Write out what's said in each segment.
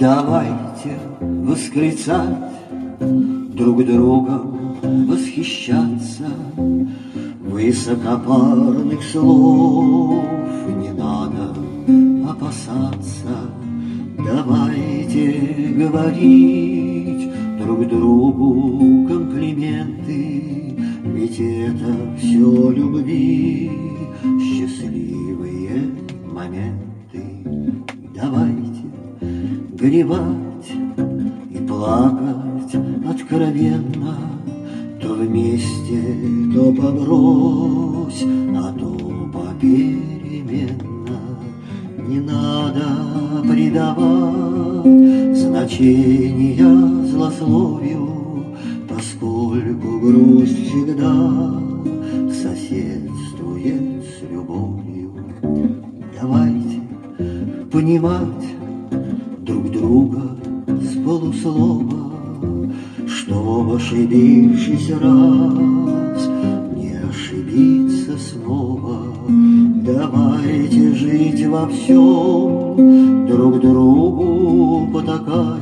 Давайте восклицать, друг другом восхищаться, Высокопарных слов не надо опасаться. Давайте говорить друг другу комплименты, Ведь это все любви, счастливые моменты. Давайте горевать и плакать откровенно, То вместе, то побрось, а то попеременно. Не надо придавать значения злословию, Поскольку грусть всегда соседствует с любовью. Давайте понимать друг друга с полуслова, Чтоб, ошибившись раз, не ошибиться снова. Давайте жить во всем, друг другу потакая,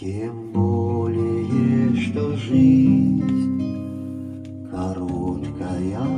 Тем более, что жизнь короткая.